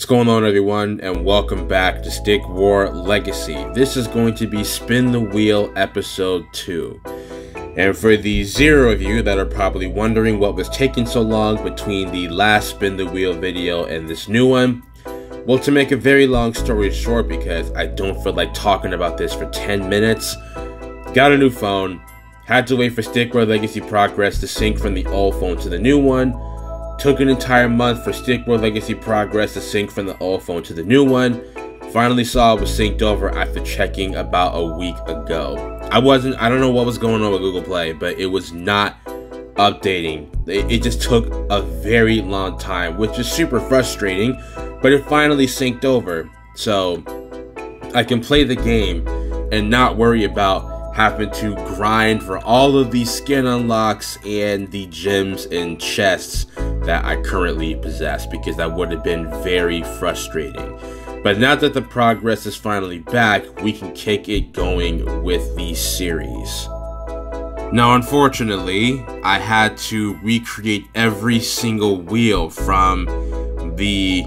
What's going on everyone and welcome back to Stick War Legacy. This is going to be Spin the Wheel episode 2. And for the zero of you that are probably wondering what was taking so long between the last Spin the Wheel video and this new one, well to make a very long story short because I don't feel like talking about this for 10 minutes, got a new phone, had to wait for Stick War Legacy progress to sync from the old phone to the new one, took an entire month for Stick War Legacy progress to sync from the old phone to the new one, finally saw it was synced over after checking about a week ago. I wasn't, I don't know what was going on with Google Play, but it was not updating. It, it just took a very long time, which is super frustrating, but it finally synced over. So I can play the game and not worry about having to grind for all of these skin unlocks and the gems and chests that I currently possess because that would have been very frustrating. But now that the progress is finally back, we can kick it going with the series. Now, unfortunately, I had to recreate every single wheel from the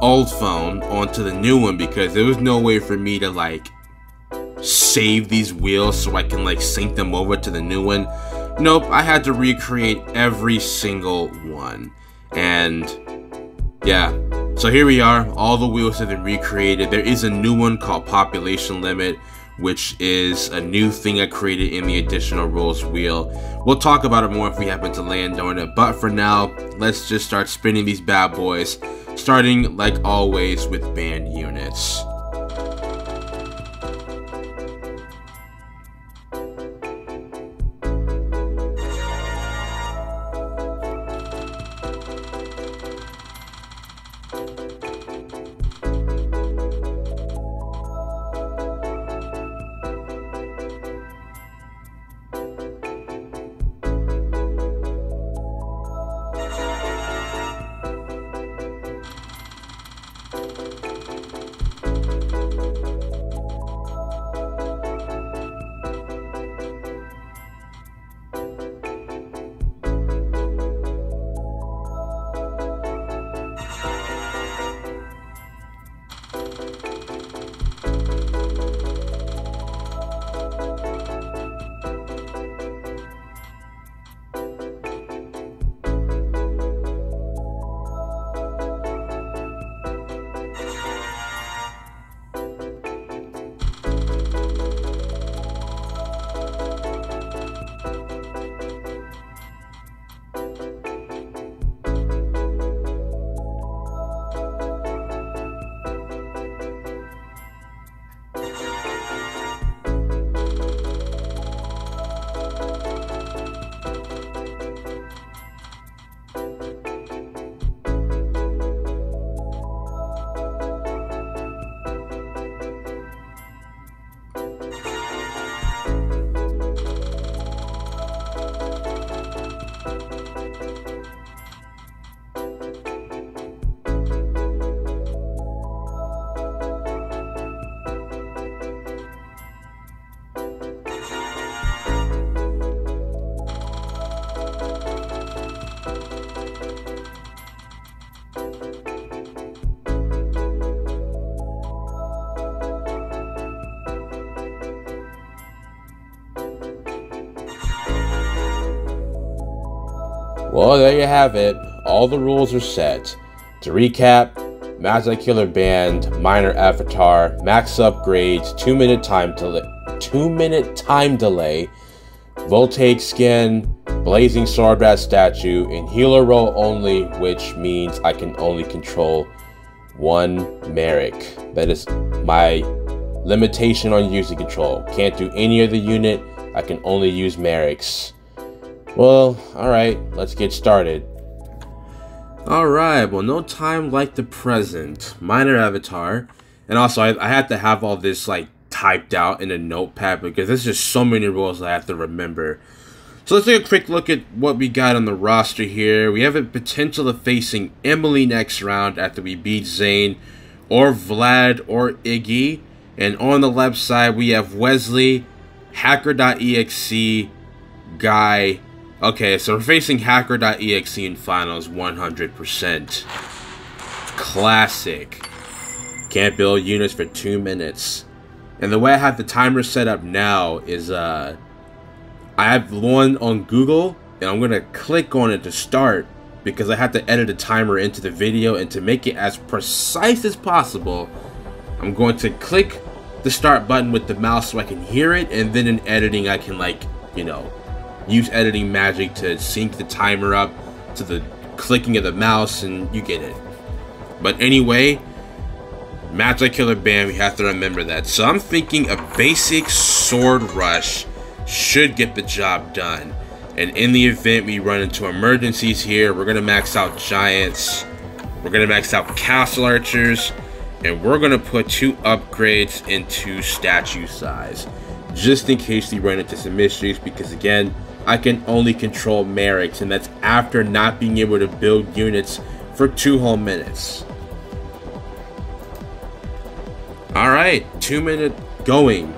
old phone onto the new one because there was no way for me to like save these wheels so I can like sync them over to the new one. Nope, I had to recreate every single one. And yeah, so here we are, all the wheels have been recreated. There is a new one called Population Limit, which is a new thing I created in the additional rules wheel. We'll talk about it more if we happen to land on it, but for now, let's just start spinning these bad boys, starting like always with band units. Well, there you have it. All the rules are set. To recap, Magic Killer Band, Minor Avatar, Max Upgrades, 2 minute time delay, 2 minute time delay, Voltaic Skin, Blazing Swordbat Statue, and Healer Role only, which means I can only control one Merrick. That is my limitation on using control. Can't do any other unit, I can only use Merricks. Well, alright, let's get started. Alright, well, no time like the present. Minor avatar. And also, I, I have to have all this, like, typed out in a notepad because there's just so many rules I have to remember. So let's take a quick look at what we got on the roster here. We have a potential of facing Emily next round after we beat Zane or Vlad or Iggy. And on the left side, we have Wesley, Hacker.exe, Guy, Okay, so we're facing Hacker.exe in finals 100%. classic. Can't build units for two minutes. And the way I have the timer set up now is uh, I have one on Google and I'm gonna click on it to start because I have to edit a timer into the video and to make it as precise as possible I'm going to click the start button with the mouse so I can hear it and then in editing I can like you know use editing magic to sync the timer up to the clicking of the mouse and you get it but anyway match like killer bam you have to remember that so I'm thinking a basic sword rush should get the job done and in the event we run into emergencies here, we're going to max out giants. We're going to max out castle archers. And we're going to put two upgrades into statue size. Just in case we run into some mysteries Because again, I can only control Merrics. And that's after not being able to build units for two whole minutes. Alright, two minute going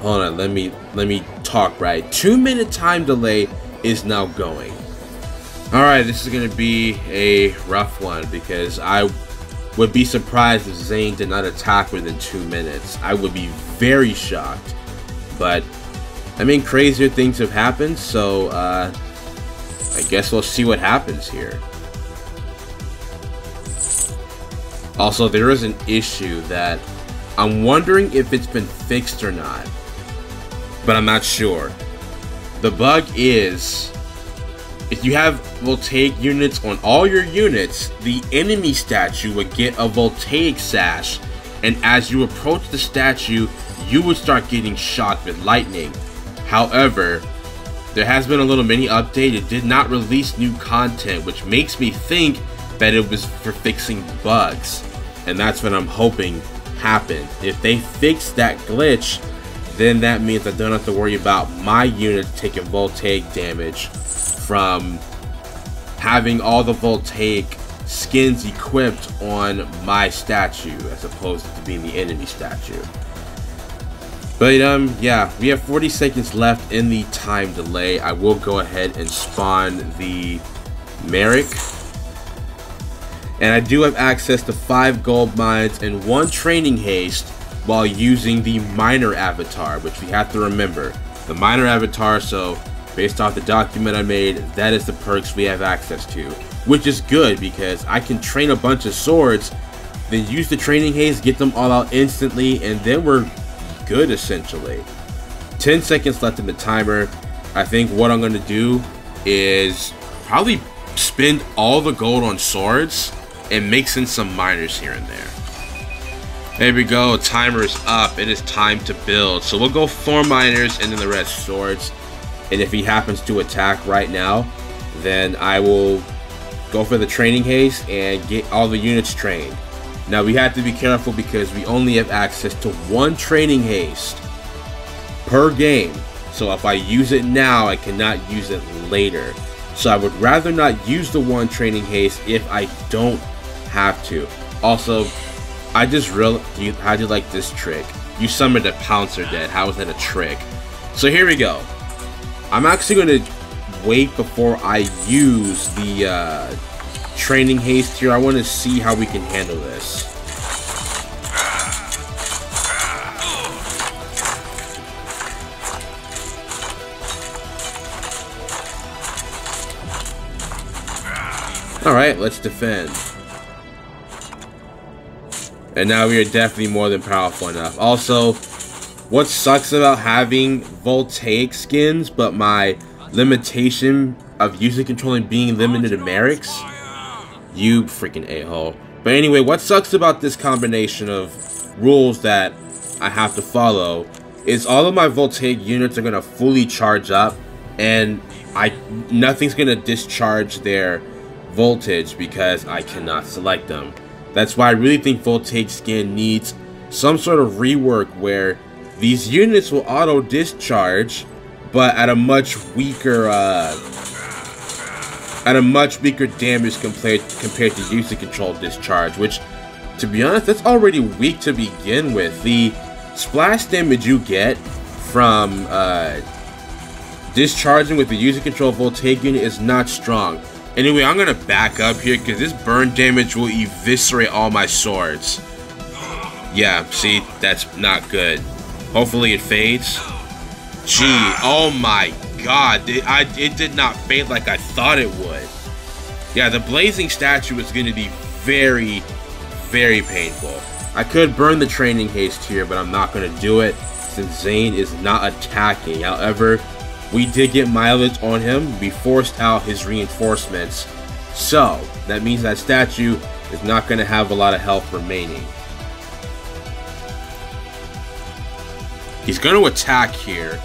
hold on let me let me talk right two minute time delay is now going all right this is gonna be a rough one because i would be surprised if Zane did not attack within two minutes i would be very shocked but i mean crazier things have happened so uh i guess we'll see what happens here also there is an issue that i'm wondering if it's been fixed or not but I'm not sure. The bug is, if you have voltaic units on all your units, the enemy statue would get a voltaic sash, and as you approach the statue, you would start getting shocked with lightning. However, there has been a little mini update, it did not release new content, which makes me think that it was for fixing bugs. And that's what I'm hoping happened. If they fix that glitch, then that means I don't have to worry about my unit taking voltaic damage from having all the voltaic skins equipped on my statue as opposed to being the enemy statue. But um, yeah, we have 40 seconds left in the time delay. I will go ahead and spawn the Merrick. And I do have access to 5 gold mines and 1 training haste while using the minor avatar, which we have to remember. The minor avatar, so based off the document I made, that is the perks we have access to. Which is good because I can train a bunch of swords, then use the training haste, get them all out instantly, and then we're good essentially. 10 seconds left in the timer. I think what I'm going to do is probably spend all the gold on swords and mix in some miners here and there. There we go, timer is up. It is time to build. So we'll go four miners and then the rest swords. And if he happens to attack right now, then I will go for the training haste and get all the units trained. Now we have to be careful because we only have access to one training haste per game. So if I use it now, I cannot use it later. So I would rather not use the one training haste if I don't have to. Also, I just real how do you like this trick? You summoned a Pouncer Dead. How is that a trick? So here we go. I'm actually going to wait before I use the uh, training haste here. I want to see how we can handle this. Alright, let's defend. And now we are definitely more than powerful enough. Also, what sucks about having voltaic skins, but my limitation of user controlling being limited to Merrics? You freaking a-hole. But anyway, what sucks about this combination of rules that I have to follow is all of my voltaic units are going to fully charge up and I nothing's going to discharge their voltage because I cannot select them. That's why I really think Voltaic Skin needs some sort of rework where these units will auto discharge, but at a much weaker, uh, at a much weaker damage compared compared to user control discharge, which, to be honest, that's already weak to begin with. The splash damage you get from uh, discharging with the user control Voltaic unit is not strong. Anyway, I'm gonna back up here because this burn damage will eviscerate all my swords. Yeah, see, that's not good. Hopefully it fades. Gee, oh my god, it, I, it did not fade like I thought it would. Yeah, the blazing statue is gonna be very, very painful. I could burn the training haste here, but I'm not gonna do it since Zane is not attacking. However, we did get mileage on him. We forced out his reinforcements. So, that means that statue is not going to have a lot of health remaining. He's going to attack here,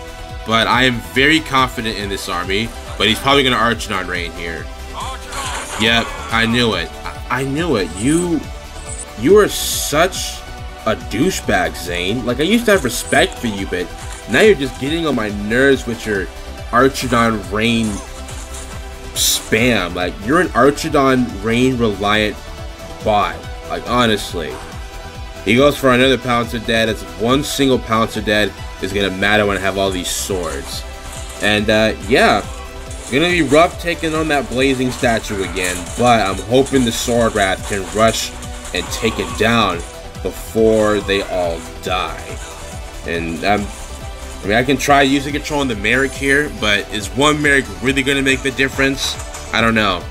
but I am very confident in this army. But he's probably going to Archidon Rain here. Yep, I knew it. I, I knew it. You, you are such a douchebag, Zane. Like, I used to have respect for you, but now you're just getting on my nerves with your Archidon Rain spam. Like, you're an Archidon Rain reliant bot. Like, honestly. He goes for another Pouncer Dead. It's one single Pouncer Dead is going to matter when I have all these swords. And, uh, yeah. Gonna be rough taking on that Blazing Statue again, but I'm hoping the Sword Wrath can rush and take it down before they all die. And um, I mean, I can try using control on the Merrick here, but is one Merrick really to make the difference? I don't know.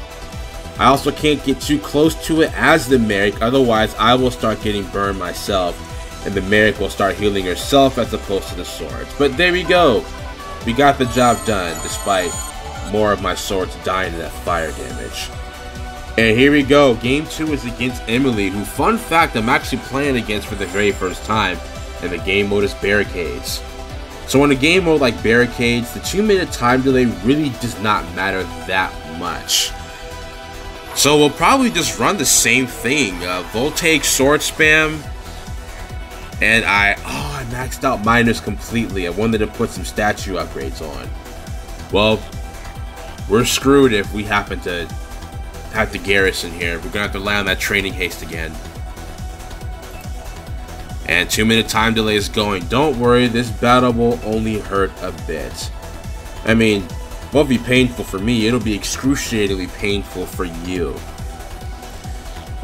I also can't get too close to it as the Merrick, otherwise I will start getting burned myself, and the Merrick will start healing herself as opposed to the swords. But there we go. We got the job done, despite more of my swords dying to that fire damage. And here we go. Game 2 is against Emily, who, fun fact, I'm actually playing against for the very first time. And the game mode is Barricades. So in a game mode like Barricades, the 2 minute time delay really does not matter that much. So we'll probably just run the same thing. Uh, Voltaic Sword Spam. And I, oh, I maxed out miners completely. I wanted to put some statue upgrades on. Well, we're screwed if we happen to have the garrison here. We're gonna have to rely on that training haste again. And two minute time delay is going. Don't worry, this battle will only hurt a bit. I mean, won't be painful for me, it'll be excruciatingly painful for you.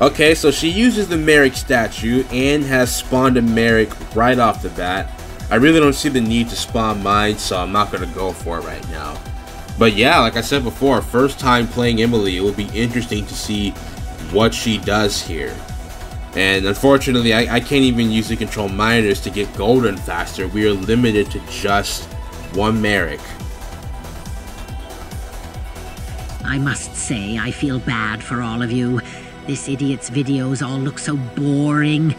Okay, so she uses the Merrick statue and has spawned a Merrick right off the bat. I really don't see the need to spawn mine, so I'm not going to go for it right now. But yeah, like I said before, first time playing Emily, it will be interesting to see what she does here. And unfortunately, I, I can't even use the control miners to get golden faster. We are limited to just one Merrick. I must say, I feel bad for all of you. This idiot's videos all look so boring.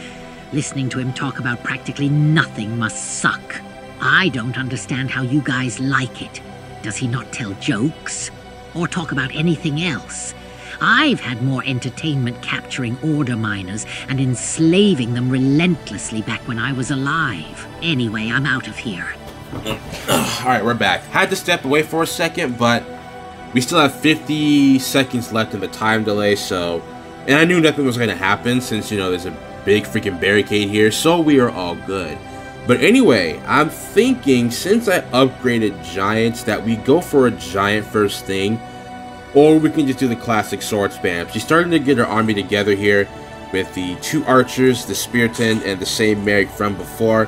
Listening to him talk about practically nothing must suck. I don't understand how you guys like it. Does he not tell jokes? Or talk about anything else? I've had more entertainment capturing order miners and enslaving them relentlessly back when I was alive. Anyway, I'm out of here. Alright, we're back. Had to step away for a second, but we still have 50 seconds left in the time delay, so... And I knew nothing was going to happen since, you know, there's a big freaking barricade here, so we are all good. But anyway, I'm thinking since I upgraded giants that we go for a giant first thing. Or we can just do the classic sword spam. She's starting to get her army together here with the two archers, the spearton, and the same Merrick from before.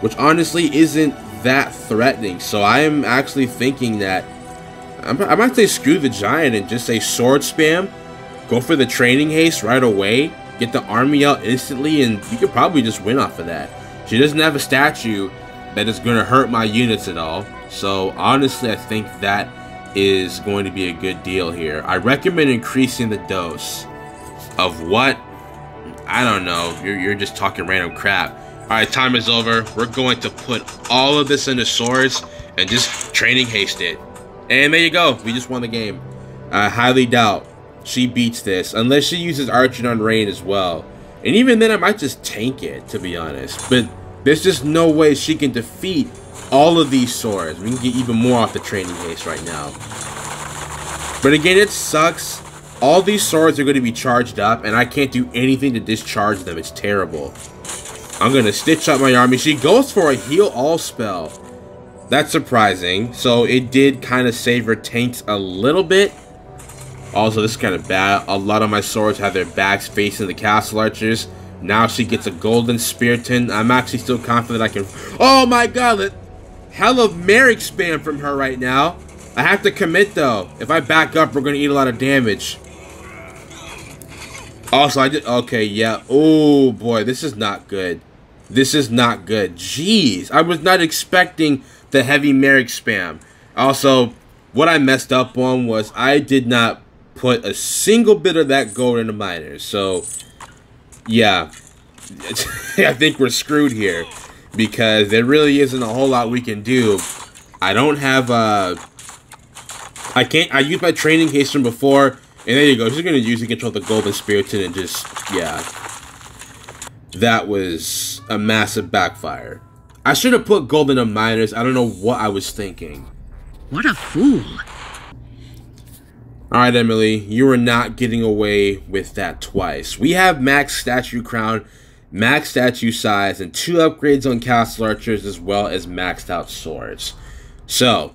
Which honestly isn't that threatening. So I am actually thinking that I'm, I might say screw the giant and just say sword spam. Go for the training haste right away. Get the army out instantly and you could probably just win off of that. She doesn't have a statue that is going to hurt my units at all. So honestly, I think that is going to be a good deal here. I recommend increasing the dose of what? I don't know. You're, you're just talking random crap. Alright, time is over. We're going to put all of this into swords and just training haste it. And there you go. We just won the game. I highly doubt she beats this unless she uses Archidon Rain as well. And even then, I might just tank it, to be honest. But there's just no way she can defeat all of these swords. We can get even more off the training haste right now. But again, it sucks. All these swords are going to be charged up, and I can't do anything to discharge them. It's terrible. I'm going to stitch up my army. She goes for a heal all spell. That's surprising. So it did kind of save her tanks a little bit. Also, this is kind of bad. A lot of my swords have their backs facing the castle archers. Now she gets a golden spear spearton. I'm actually still confident I can... Oh my god! that Hell of Merrick spam from her right now. I have to commit though. If I back up, we're going to eat a lot of damage. Also, I did... Okay, yeah. Oh boy, this is not good. This is not good. Jeez. I was not expecting the heavy Merrick spam. Also, what I messed up on was I did not put a single bit of that gold into miners. So, yeah, I think we're screwed here because there really isn't a whole lot we can do. I don't have, uh, I can't, I used my training haste from before, and there you go. She's to use to control the golden spearton and just, yeah. That was a massive backfire. I should have put gold in the miners. I don't know what I was thinking. What a fool. Alright, Emily, you are not getting away with that twice. We have max statue crown, max statue size, and two upgrades on castle archers as well as maxed out swords. So,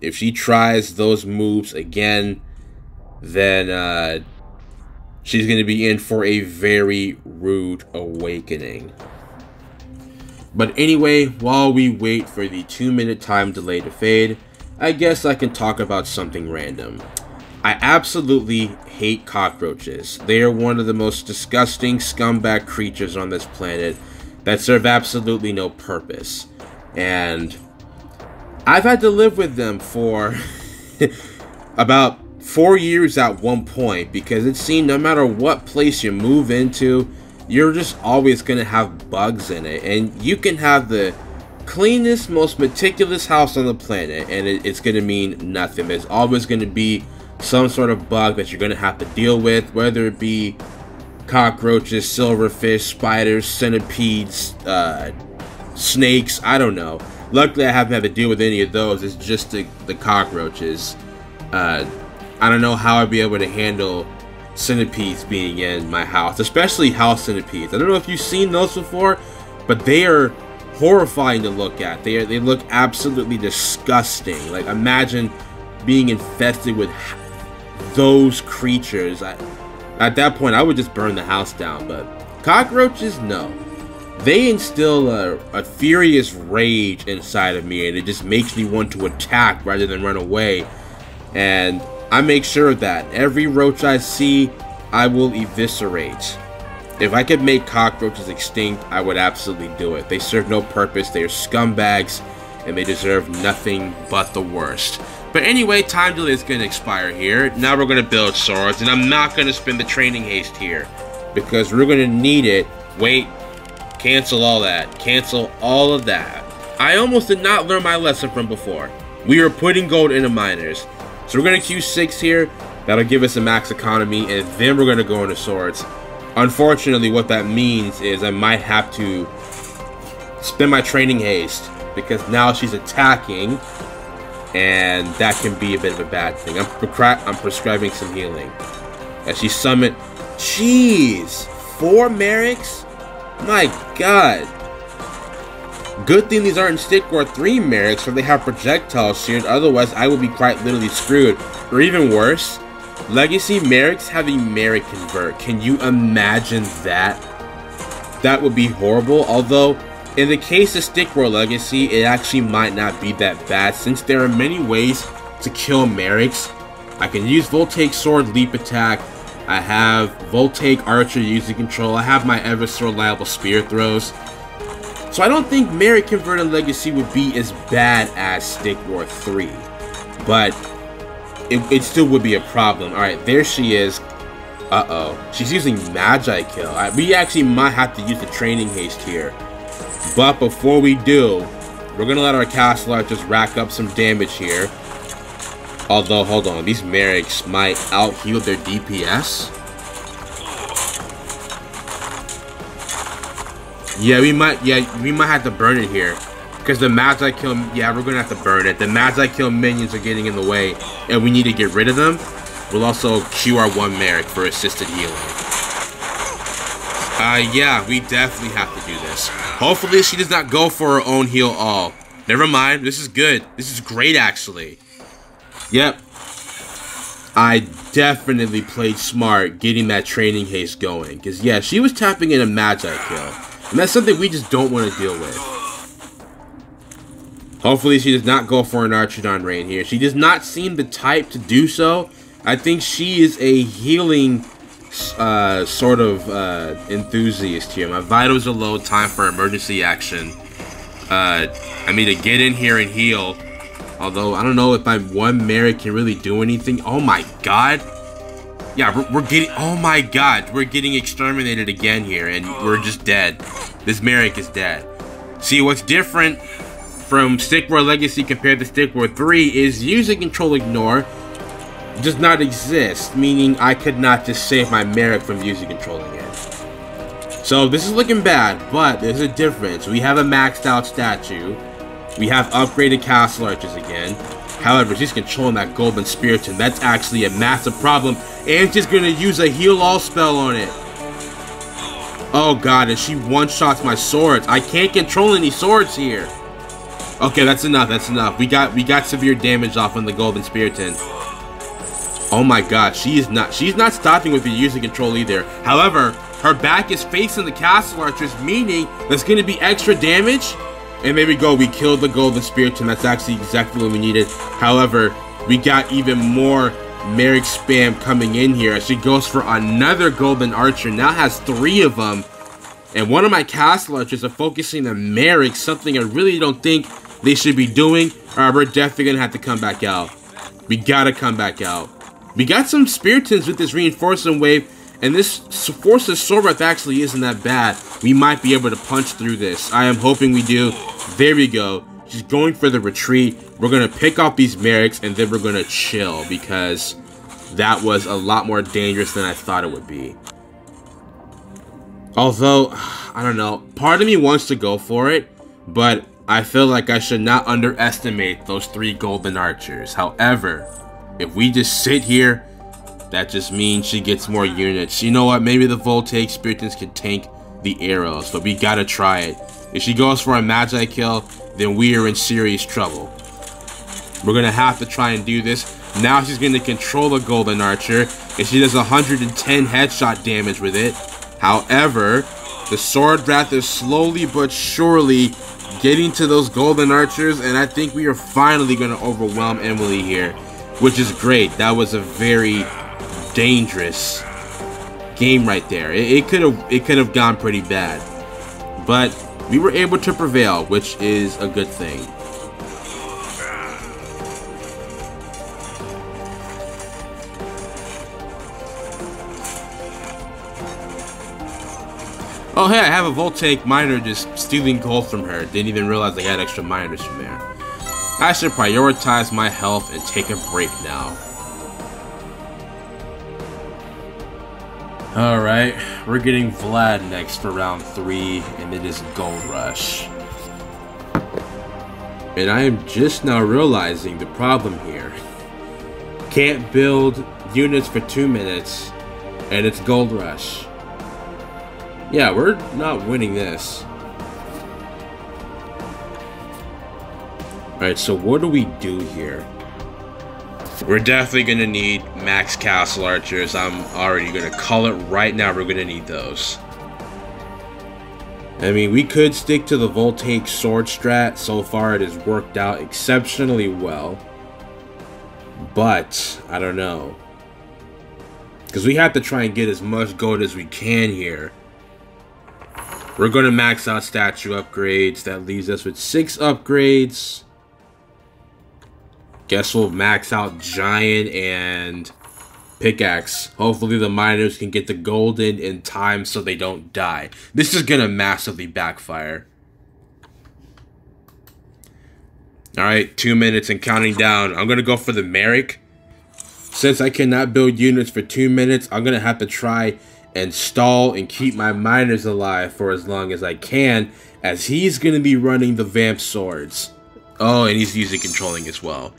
if she tries those moves again, then uh, she's going to be in for a very rude awakening. But anyway, while we wait for the two minute time delay to fade, I guess I can talk about something random. I absolutely hate cockroaches. They are one of the most disgusting scumbag creatures on this planet that serve absolutely no purpose. And I've had to live with them for about four years at one point because it seemed no matter what place you move into, you're just always going to have bugs in it. And you can have the cleanest, most meticulous house on the planet, and it, it's going to mean nothing. There's always going to be some sort of bug that you're going to have to deal with, whether it be cockroaches, silverfish, spiders, centipedes, uh, snakes, I don't know. Luckily, I haven't had to deal with any of those. It's just the, the cockroaches. Uh, I don't know how I'd be able to handle centipedes being in my house, especially house centipedes. I don't know if you've seen those before, but they are horrifying to look at. They are, they look absolutely disgusting. Like imagine being infested with those creatures. I, at that point, I would just burn the house down. But cockroaches, no. They instill a, a furious rage inside of me, and it just makes me want to attack rather than run away. And I make sure of that. Every roach I see, I will eviscerate. If I could make cockroaches extinct, I would absolutely do it. They serve no purpose, they are scumbags, and they deserve nothing but the worst. But anyway, time delay is going to expire here. Now we're going to build swords, and I'm not going to spend the training haste here. Because we're going to need it. Wait, cancel all that. Cancel all of that. I almost did not learn my lesson from before. We are putting gold into miners. So we're going to Q6 here. That'll give us a max economy, and then we're going to go into swords. Unfortunately, what that means is I might have to spend my training haste because now she's attacking and that can be a bit of a bad thing. I'm, I'm prescribing some healing. As she summoned... Jeez! Four Merricks? My god. Good thing these aren't Stick War 3 Merricks, so they have projectile shield, otherwise I would be quite literally screwed. Or even worse, Legacy Merricks having Merrick convert. Can you imagine that? That would be horrible, although in the case of Stick War Legacy, it actually might not be that bad since there are many ways to kill Merricks. I can use Voltaic Sword Leap Attack. I have Voltaic Archer using control. I have my ever so reliable Spear Throws. So I don't think Merrick Converted Legacy would be as bad as Stick War 3. But it, it still would be a problem. Alright, there she is. Uh-oh. She's using Magikill. We actually might have to use the Training Haste here. But before we do, we're going to let our Castle just rack up some damage here. Although, hold on, these Merricks might out-heal their DPS. Yeah, we might, yeah, we might have to burn it here. Because the Magikill, yeah, we're going to have to burn it. The Magikill minions are getting in the way, and we need to get rid of them. We'll also queue our one Merrick for assisted healing. Uh, yeah, we definitely have to do this. Hopefully she does not go for her own heal all. Never mind, this is good. This is great, actually. Yep. I definitely played smart getting that training haste going. Because, yeah, she was tapping in a Magi kill. And that's something we just don't want to deal with. Hopefully she does not go for an Archidon Rain here. She does not seem the type to do so. I think she is a healing uh, sort of uh, enthusiast here. My vitals are low. Time for emergency action. Uh, I mean, to get in here and heal. Although, I don't know if my one Merrick can really do anything. Oh my god. Yeah, we're, we're getting... Oh my god. We're getting exterminated again here. And we're just dead. This Merrick is dead. See, what's different from Stick War Legacy compared to Stick War 3 is using Control Ignore does not exist, meaning I could not just save my Merrick from using controlling it. So this is looking bad, but there's a difference. We have a maxed out statue. We have upgraded castle arches again. However, she's controlling that golden spirit, and that's actually a massive problem. And she's gonna use a heal all spell on it. Oh god, and she one-shots my swords. I can't control any swords here. Okay, that's enough, that's enough. We got we got severe damage off on the golden spearton. Oh my god, she is not she's not stopping with the user control either. However, her back is facing the castle archers, meaning there's gonna be extra damage. And there we go, we killed the golden spirit, and that's actually exactly what we needed. However, we got even more Merrick spam coming in here as she goes for another golden archer. Now has three of them. And one of my castle archers are focusing on Merrick, something I really don't think they should be doing. Alright, we're definitely gonna have to come back out. We gotta come back out. We got some Speartons with this reinforcement wave, and this Force of Swordwrath actually isn't that bad. We might be able to punch through this. I am hoping we do. There we go. She's going for the retreat. We're going to pick off these Merricks, and then we're going to chill, because that was a lot more dangerous than I thought it would be. Although, I don't know, part of me wants to go for it, but I feel like I should not underestimate those three golden archers. However, if we just sit here, that just means she gets more units. You know what? Maybe the Voltaic Speartons can tank the arrows, but we gotta try it. If she goes for a Magikill, then we are in serious trouble. We're gonna have to try and do this. Now she's gonna control the Golden Archer, and she does 110 headshot damage with it. However, the Sword Wrath is slowly but surely getting to those Golden Archers, and I think we are finally gonna overwhelm Emily here which is great. That was a very dangerous game right there. It could have it could have gone pretty bad, but we were able to prevail, which is a good thing. Oh hey, I have a Voltaic miner just stealing gold from her. Didn't even realize I had extra miners from there. I should prioritize my health and take a break now. Alright, we're getting Vlad next for round 3, and it is Gold Rush. And I am just now realizing the problem here. Can't build units for 2 minutes, and it's Gold Rush. Yeah, we're not winning this. Alright, so what do we do here? We're definitely going to need max castle archers. I'm already going to call it right now. We're going to need those. I mean, we could stick to the Voltaic sword strat. So far, it has worked out exceptionally well. But, I don't know. Because we have to try and get as much gold as we can here. We're going to max out statue upgrades. That leaves us with six upgrades. Guess we'll max out Giant and Pickaxe. Hopefully the miners can get the golden in time so they don't die. This is gonna massively backfire. Alright, two minutes and counting down. I'm gonna go for the Merrick. Since I cannot build units for two minutes, I'm gonna have to try and stall and keep my miners alive for as long as I can, as he's gonna be running the Vamp Swords. Oh, and he's using controlling as well.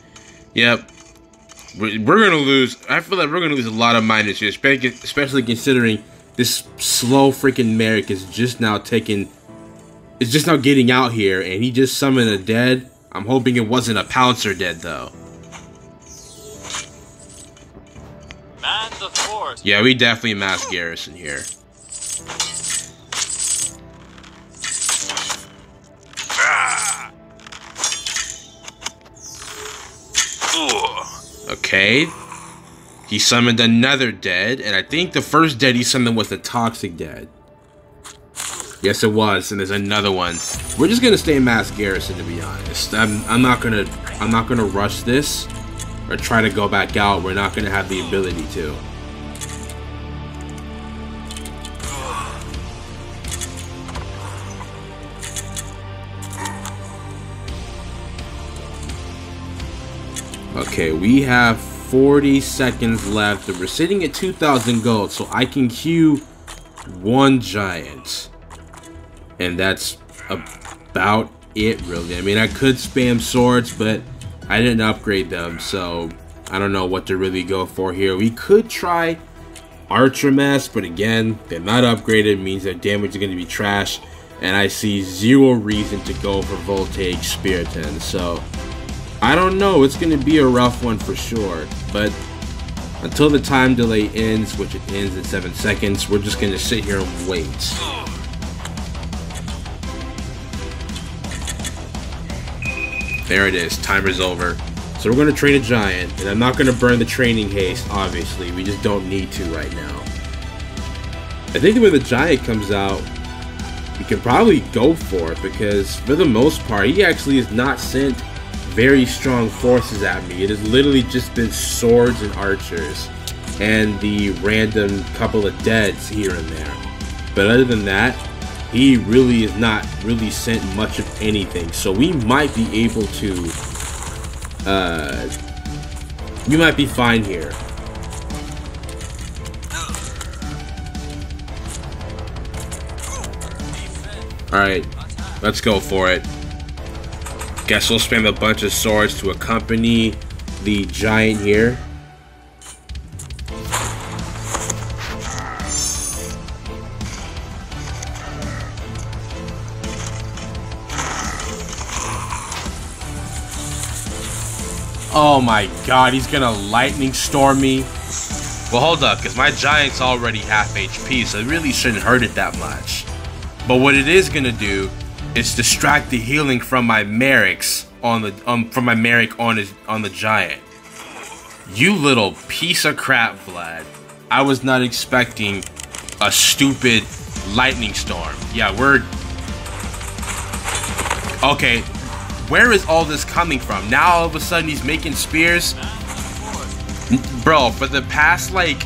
Yep. We're, going to lose. I feel like we're going to lose a lot of miners here, especially considering this slow freaking Merrick is just now taking. Is just now getting out here, and he just summoned a dead. I'm hoping it wasn't a Pouncer dead, though. Yeah, we definitely mass garrison here. Okay. He summoned another dead, and I think the first dead he summoned was the toxic dead. Yes, it was, and there's another one. We're just gonna stay in mass garrison, to be honest. I'm, I'm not gonna, I'm not gonna rush this or try to go back out. We're not gonna have the ability to. Okay, we have 40 seconds left. We're sitting at 2,000 gold, so I can queue one giant. And that's about it, really. I mean, I could spam swords, but I didn't upgrade them, so I don't know what to really go for here. We could try Archer Mask, but again, they're not upgraded, means their damage is going to be trash. And I see zero reason to go for Voltaic Spearton, so I don't know. It's going to be a rough one for sure. But until the time delay ends, which it ends in 7 seconds, we're just going to sit here and wait. There it is. Timer's over. So we're going to train a giant, and I'm not going to burn the training haste, obviously. We just don't need to right now. I think when the giant comes out, we can probably go for it, because for the most part, he actually is not sent very strong forces at me. It has literally just been swords and archers and the random couple of deads here and there. But other than that, he really is not really sent much of anything. So we might be able to, uh, we might be fine here. Alright, let's go for it. Guess we'll spam a bunch of swords to accompany the giant here. Oh my god, he's gonna lightning storm me. Well, hold up, because my giant's already half HP, so it really shouldn't hurt it that much. But what it is gonna do is distract the healing from my Merrics on the um from my Merric on his on the giant. You little piece of crap, Vlad. I was not expecting a stupid lightning storm. Yeah, we're Okay, where is all this coming from? Now all of a sudden he's making spears? Bro, for the past like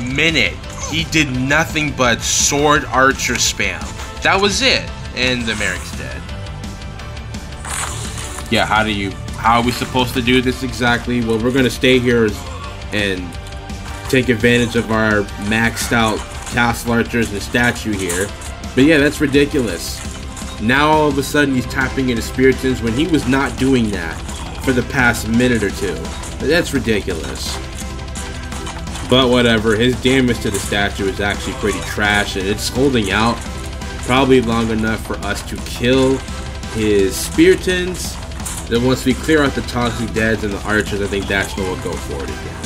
minute, he did nothing but sword archer spam. That was it and the Merric's dead. Yeah, how do you, how are we supposed to do this exactly? Well, we're going to stay here and take advantage of our maxed out castle archers and statue here. But yeah, that's ridiculous. Now all of a sudden he's tapping into Speartons when he was not doing that for the past minute or two. That's ridiculous. But whatever, his damage to the statue is actually pretty trash and it's holding out probably long enough for us to kill his Speartons. Then once we clear out the Toxic Deads and the Archers, I think that's when we'll go for it again.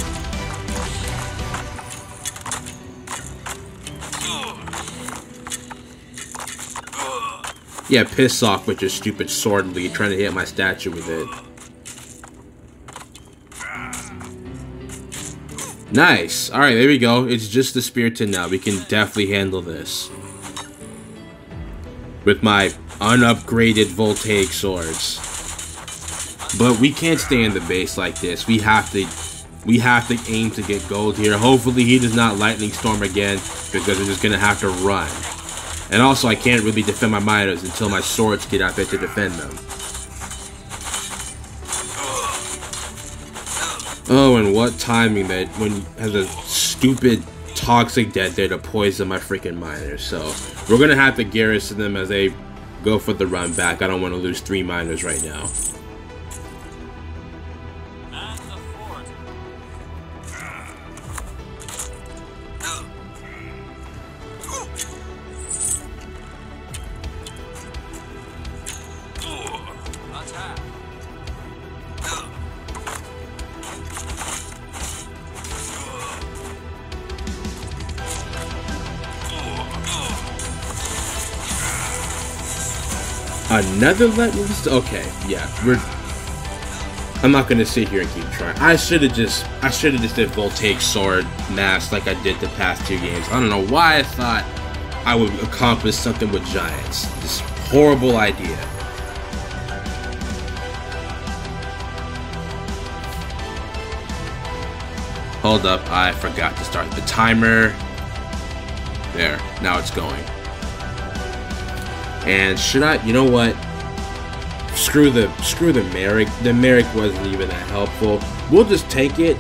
Yeah, piss off with your stupid sword lead trying to hit my statue with it. Nice. Alright, there we go. It's just the Spearton now. We can definitely handle this with my unupgraded voltaic swords. But we can't stay in the base like this. We have to we have to aim to get gold here. Hopefully he does not lightning storm again because we're just gonna have to run. And also I can't really defend my miners until my swords get out there to defend them. Oh, and what timing that when has a stupid toxic dead there to poison my freaking miners. So we're going to have to garrison them as they go for the run back. I don't want to lose three miners right now. Lightning Okay, yeah, we're. I'm not gonna sit here and keep trying. I should have just, I should have just did Voltaic Sword Mask like I did the past two games. I don't know why I thought I would accomplish something with giants. This horrible idea. Hold up, I forgot to start the timer. There, now it's going. And should I, you know what? Screw the, screw the Meric. The Meric wasn't even that helpful. We'll just take it.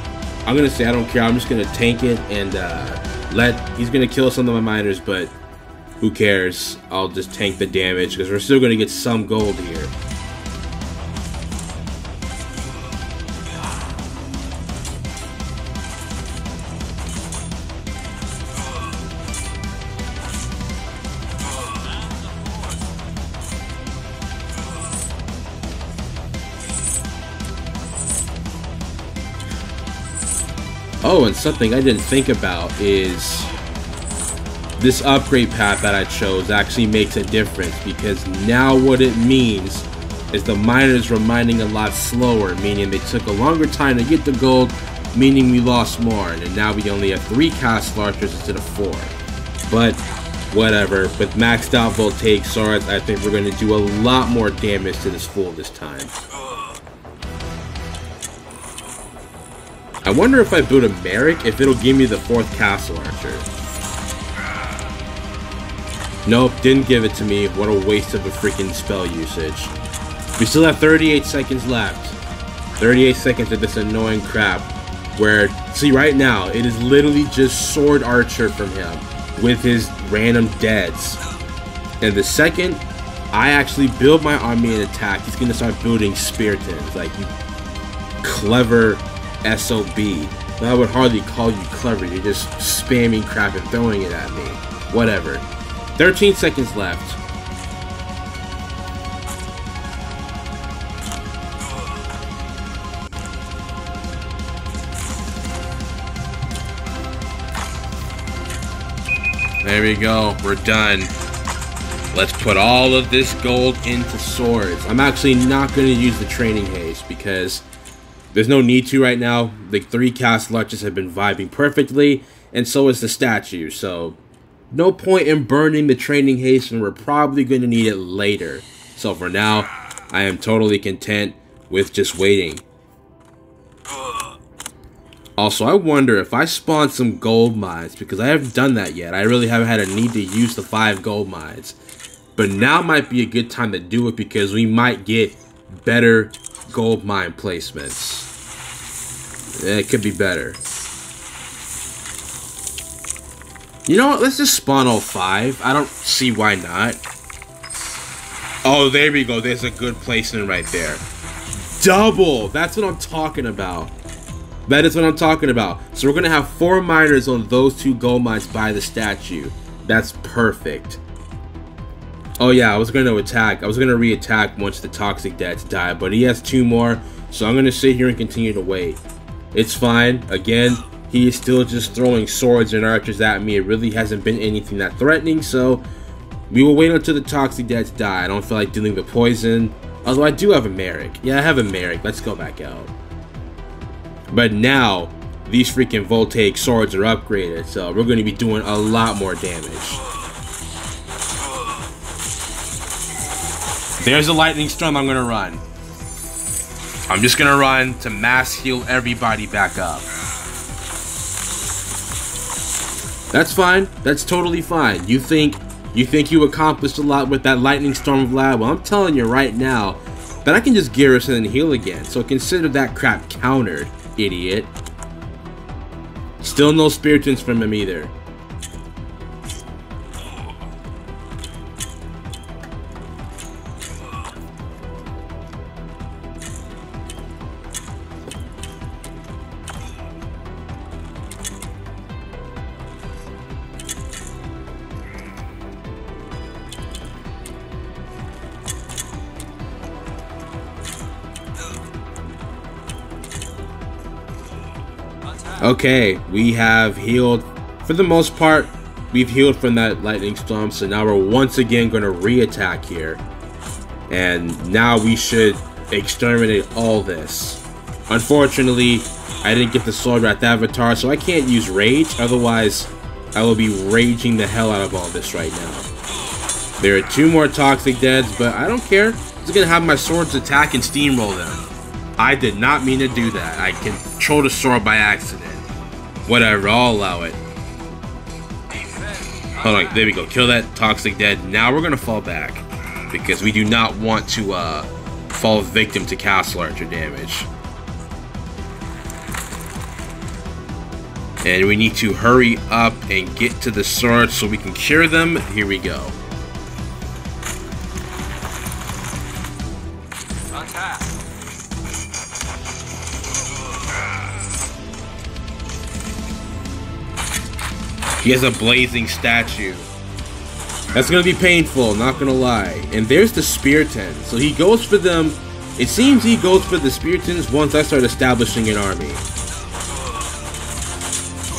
I'm gonna say I don't care. I'm just gonna tank it and uh, let, he's gonna kill some of my miners, but who cares? I'll just tank the damage because we're still gonna get some gold here. Oh, and something I didn't think about is this upgrade path that I chose actually makes a difference because now what it means is the miners were mining a lot slower, meaning they took a longer time to get the gold, meaning we lost more, and now we only have three castle archers instead of four. But whatever, with maxed out Voltaic swords, I think we're going to do a lot more damage to this fool this time. I wonder if I build a Meric, if it'll give me the fourth castle archer. Nope, didn't give it to me. What a waste of a freaking spell usage. We still have 38 seconds left. 38 seconds of this annoying crap. Where, see right now, it is literally just Sword Archer from him with his random deads. And the second I actually build my army and attack, he's gonna start building Speartons. Like, you clever SOB. I would hardly call you clever, you're just spamming crap and throwing it at me. Whatever. 13 seconds left. There we go, we're done. Let's put all of this gold into swords. I'm actually not going to use the training haste because there's no need to right now. The three castle archers have been vibing perfectly, and so is the statue. So, no point in burning the training haste, and we're probably going to need it later. So for now, I am totally content with just waiting. Also, I wonder if I spawn some gold mines, because I haven't done that yet. I really haven't had a need to use the five gold mines. But now might be a good time to do it because we might get better gold mine placements. It could be better. You know what? Let's just spawn all five. I don't see why not. Oh, there we go. There's a good placement right there. Double! That's what I'm talking about. That is what I'm talking about. So we're going to have four miners on those two gold mines by the statue. That's perfect. Oh yeah, I was going to attack. I was going to re-attack once the Toxic Deads die, but he has two more. So I'm going to sit here and continue to wait. It's fine. Again, he is still just throwing swords and archers at me. It really hasn't been anything that threatening, so we will wait until the Toxic Deads die. I don't feel like dealing with poison. Although I do have a Meric. Yeah, I have a Meric. Let's go back out. But now, these freaking Voltaic swords are upgraded, so we're going to be doing a lot more damage. There's a lightning storm I'm going to run. I'm just to run to mass heal everybody back up. That's fine. That's totally fine. You think you think you accomplished a lot with that lightning storm of Vlad? Well, I'm telling you right now that I can just garrison and heal again. So consider that crap countered, idiot. Still no Speartons from him either. Okay, we have healed, for the most part, we've healed from that lightning storm, so now we're once again going to re-attack here. And now we should exterminate all this. Unfortunately, I didn't get the Swordwrath Avatar, so I can't use Rage, otherwise I will be raging the hell out of all this right now. There are two more Toxic Deads, but I don't care. I'm just gonna have my swords attack and steamroll them. I did not mean to do that. I controlled the sword by accident. Whatever, I'll allow it. Hold on, there we go. Kill that Toxic Dead. Now we're gonna fall back. Because we do not want to uh, fall victim to Castle Archer damage. And we need to hurry up and get to the sword so we can cure them. Here we go. He has a blazing statue. That's gonna be painful, not gonna lie. And there's the Speartons. So he goes for them. It seems he goes for the Spear Speartons once I start establishing an army.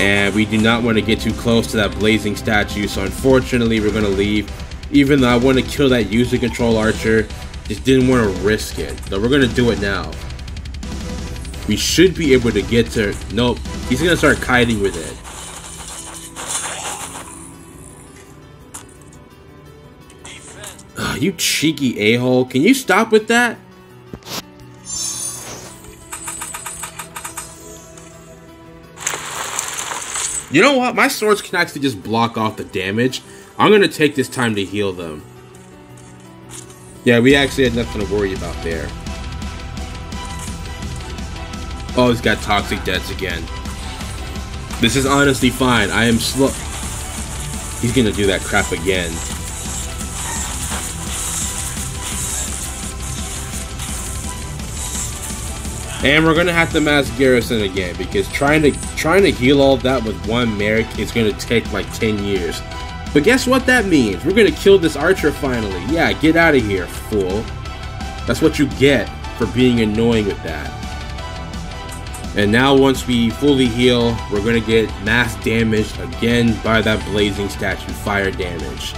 And we do not want to get too close to that blazing statue, so unfortunately we're gonna leave. Even though I want to kill that user control archer, just didn't want to risk it. So we're gonna do it now. We should be able to get to. Nope, he's gonna start kiting with it. You cheeky a-hole. Can you stop with that? You know what? My swords can actually just block off the damage. I'm going to take this time to heal them. Yeah, we actually had nothing to worry about there. Oh, he's got Toxic Deads again. This is honestly fine. I am slow. He's going to do that crap again. And we're gonna have to mass garrison again because trying to trying to heal all that with one Meric is gonna take like 10 years. But guess what that means? We're gonna kill this archer finally. Yeah, get out of here, fool. That's what you get for being annoying with that. And now once we fully heal, we're gonna get mass damage again by that blazing statue fire damage.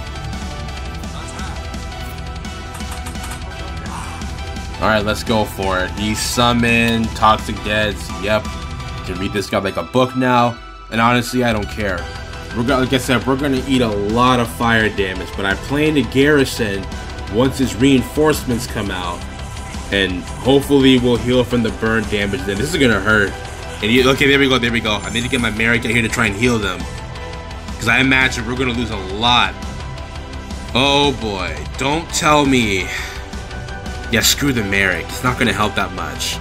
Alright, let's go for it. He summoned Toxic Deads. Yep. Can read this guy like a book now. And honestly, I don't care. We're gonna, like I said, we're gonna eat a lot of fire damage, but I plan to garrison once his reinforcements come out. And hopefully we'll heal from the burn damage then. This is gonna hurt. And you, okay, there we go, there we go. I need to get my Meric out here to try and heal them. Because I imagine we're gonna lose a lot. Oh boy, don't tell me yeah, screw the Meric. It's not gonna help that much.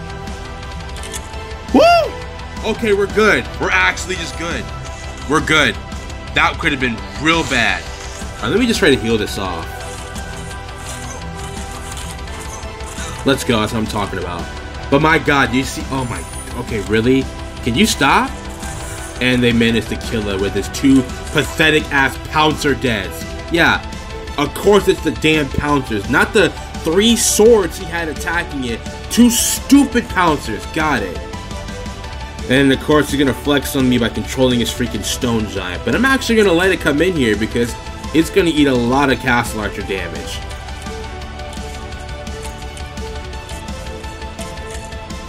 Woo! Okay, we're good. We're actually just good. We're good. That could have been real bad. Right, let me just try to heal this off. Let's go, that's what I'm talking about. But my god, you see- oh my- okay, really? Can you stop? And they managed to kill her with his two pathetic-ass Pouncer deads. Yeah, of course it's the damn Pouncers, not the three swords he had attacking it. Two stupid pouncers. Got it. And of course, he's gonna flex on me by controlling his freaking stone giant. But I'm actually gonna let it come in here because it's gonna eat a lot of castle archer damage.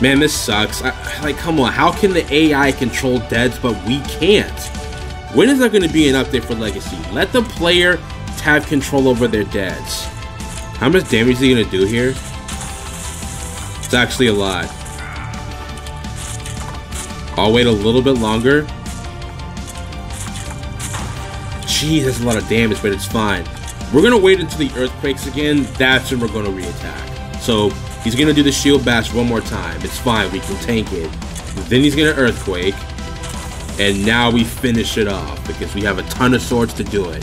Man, this sucks. I, like, come on. How can the AI control deads, but we can't? When is there going to be an update for Legacy? Let the player have control over their deads. How much damage is he gonna do here? It's actually a lot. I'll wait a little bit longer. Jeez, that's a lot of damage, but it's fine. We're gonna wait until the earthquakes again. That's when we're gonna reattack. So he's gonna do the shield bash one more time. It's fine. We can tank it. Then he's gonna earthquake, and now we finish it off because we have a ton of swords to do it.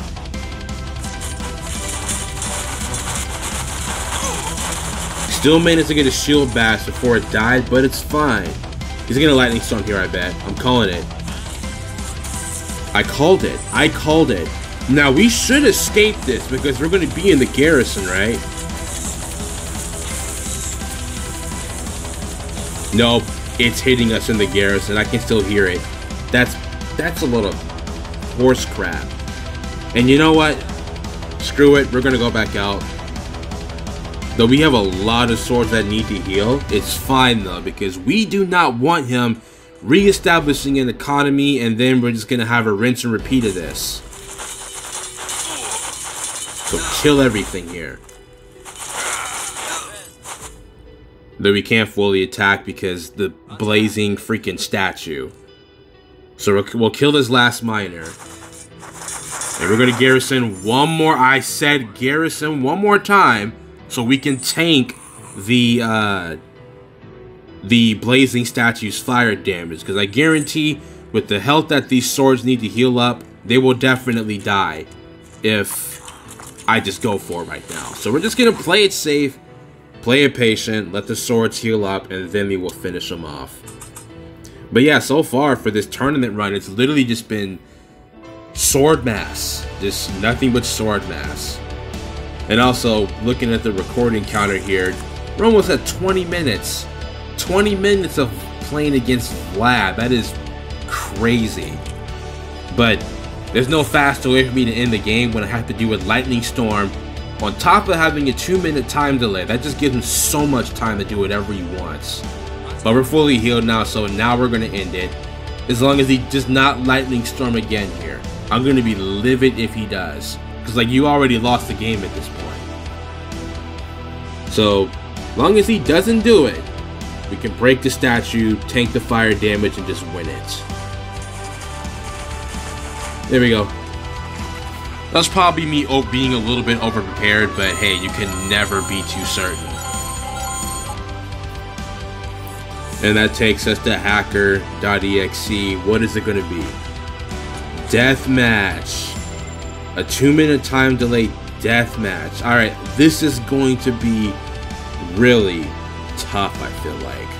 Still managed to get a shield bash before it died, but it's fine. He's gonna lightning storm here, I bet. I'm calling it. I called it. I called it. Now, we should escape this because we're gonna be in the garrison, right? Nope. It's hitting us in the garrison. I can still hear it. That's that's a little horse crap. And you know what? Screw it. We're gonna go back out. Though we have a lot of swords that need to heal, it's fine though, because we do not want him re-establishing an economy and then we're just gonna have a rinse and repeat of this. So kill everything here. Though we can't fully attack because the blazing freaking statue. So we'll, kill this last miner. And we're gonna garrison one more, I said garrison one more time so we can tank the uh, the blazing statue's fire damage. Because I guarantee with the health that these swords need to heal up they will definitely die if I just go for it right now. So we're just gonna play it safe play it patient let the swords heal up and then we will finish them off. But yeah so far for this tournament run it's literally just been sword mass. Just nothing but sword mass and also, looking at the recording counter here, we're almost at 20 minutes. 20 minutes of playing against Vlad. That is crazy. But there's no faster way for me to end the game when I have to do with Lightning Storm on top of having a 2 minute time delay. That just gives him so much time to do whatever he wants. But we're fully healed now, so now we're going to end it. As long as he does not Lightning Storm again here. I'm going to be livid if he does. Because, like, you already lost the game at this point. So, long as he doesn't do it, we can break the statue, tank the fire damage, and just win it. There we go. That's probably me being a little bit overprepared, but hey, you can never be too certain. And that takes us to hacker.exe. What is it going to be? Deathmatch a two minute time delay death match. All right, this is going to be really tough, I feel like.